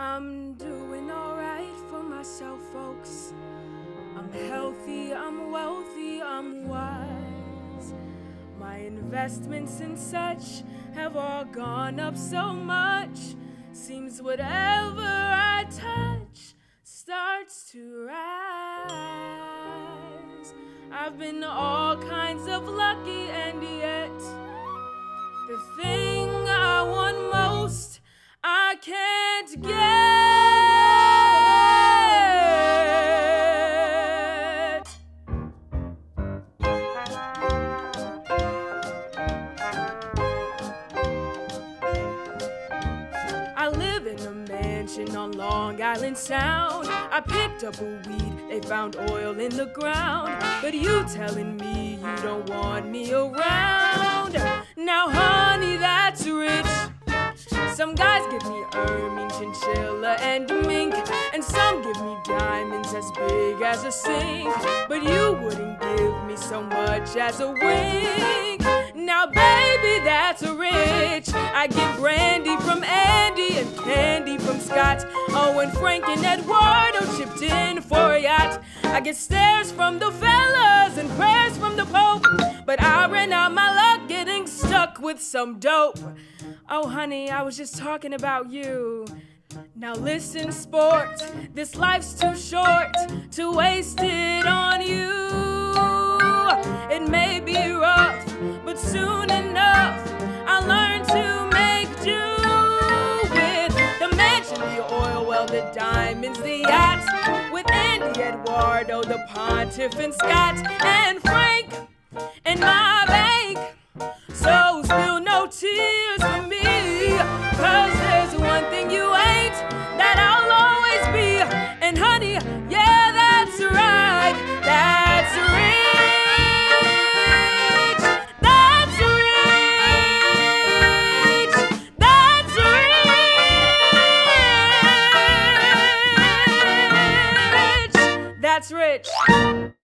I'm doing alright for myself, folks. I'm healthy, I'm wealthy, I'm wise. My investments and such have all gone up so much. Seems whatever I touch starts to rise. I've been all kinds of lucky, on Long Island Sound. I picked up a weed, they found oil in the ground. But you telling me you don't want me around. Now, honey, that's rich. Some guys give me ermine, chinchilla, and mink, and some give me diamonds as big as a sink. But you wouldn't give me so much as a wink. Now, baby, that's rich. I get brandy from Andy and candy. And Frank and Eduardo chipped in for a yacht. I get stares from the fellas and prayers from the Pope. But I ran out my luck getting stuck with some dope. Oh, honey, I was just talking about you. Now listen, sport, this life's too short to waste it the diamonds, the yachts, with Andy, Eduardo, the pontiff, and Scott, and Frank, That's rich.